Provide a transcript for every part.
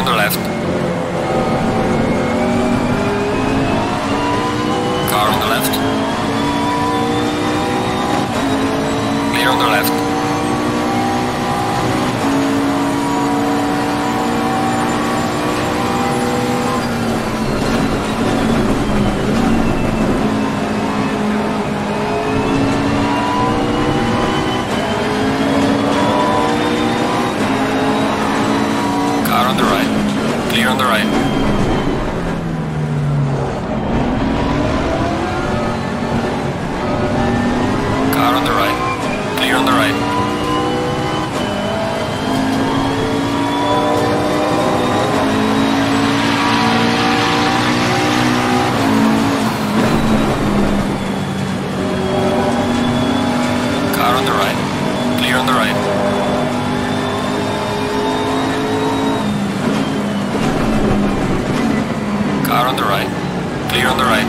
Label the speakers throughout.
Speaker 1: on the left. Car on the left. Clear on the left. Car on the right. Clear on the right. Car on the right. Clear on the right. Car on the right. Clear on the right. Car on the right. Clear on the right.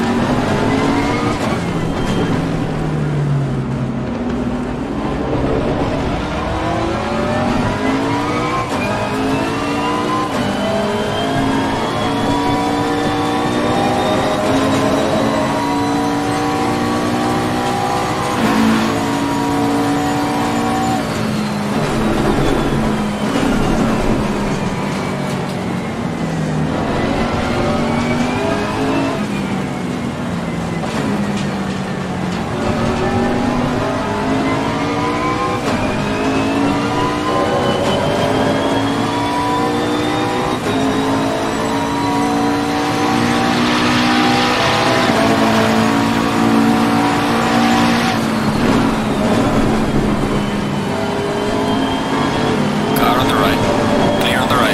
Speaker 1: Car on the right. Clear on the right.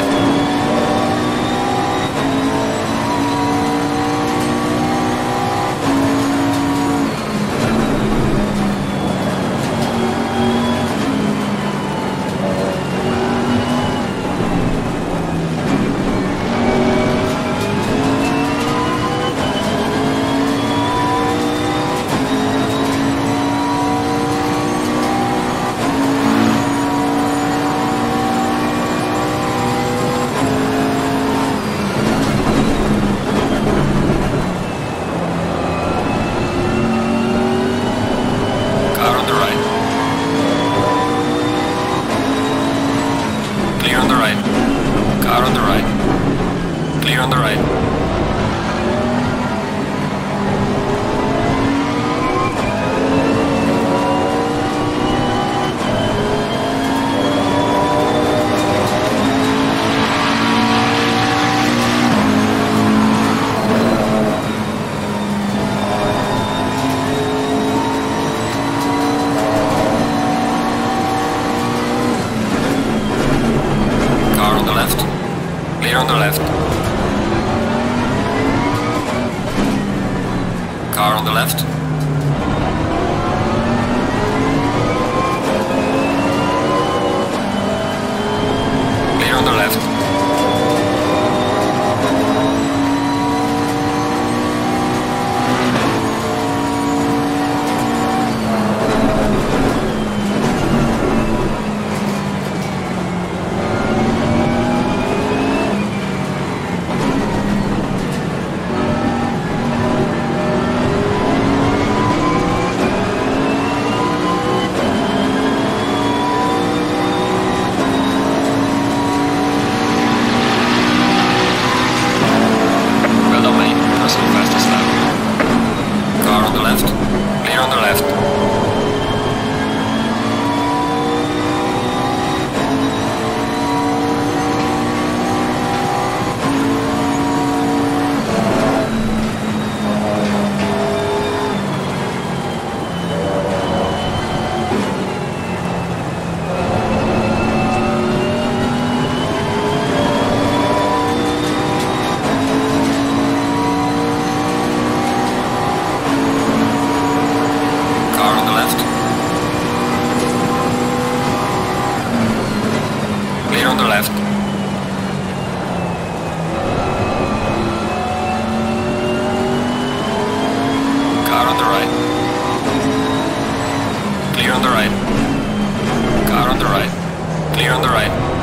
Speaker 1: Car on the right. Clear on the right. Car on the the right. Car on the right. Clear on the right. Car on the right. Clear on the right.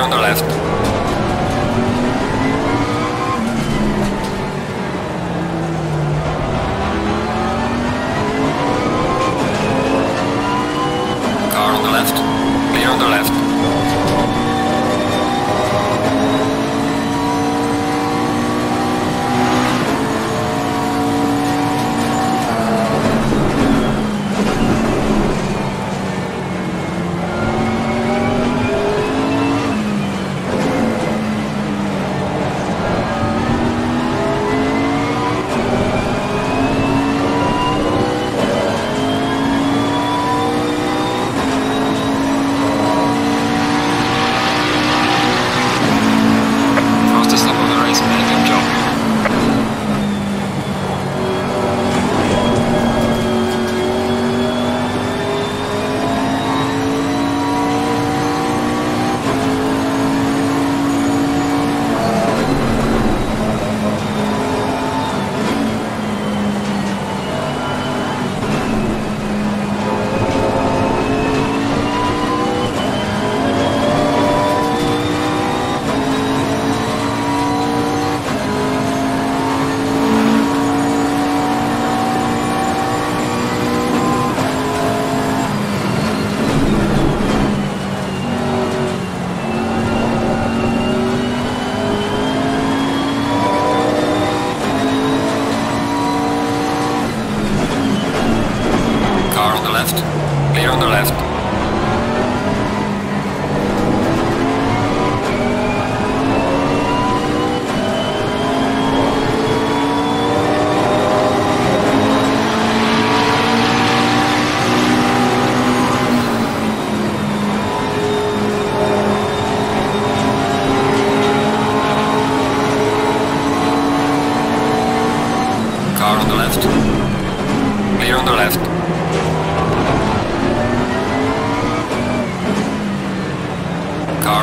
Speaker 1: on the left.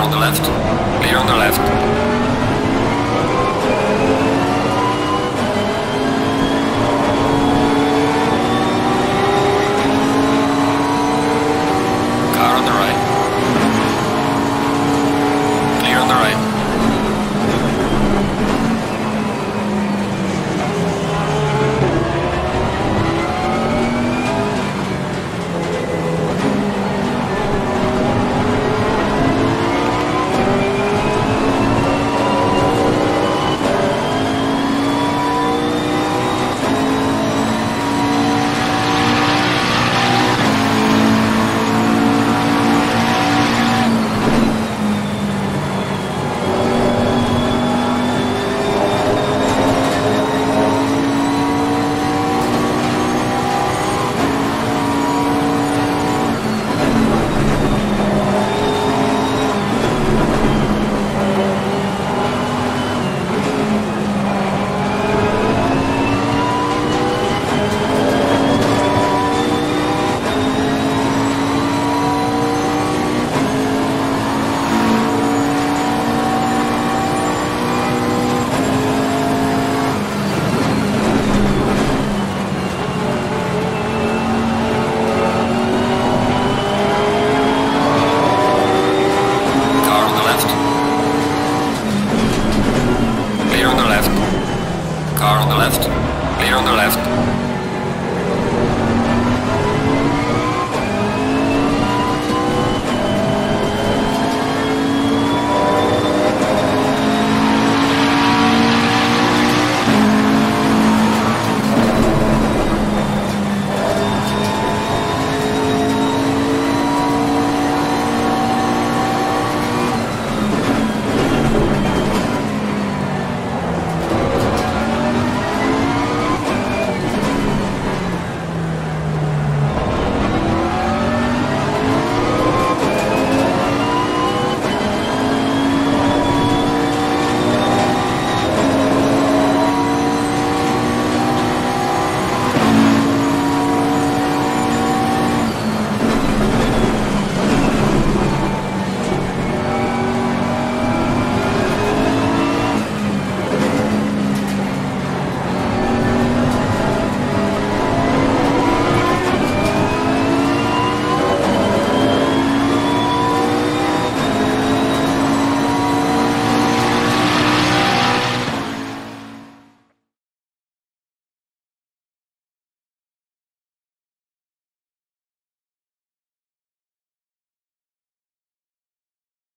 Speaker 1: on the left. Clear on the left.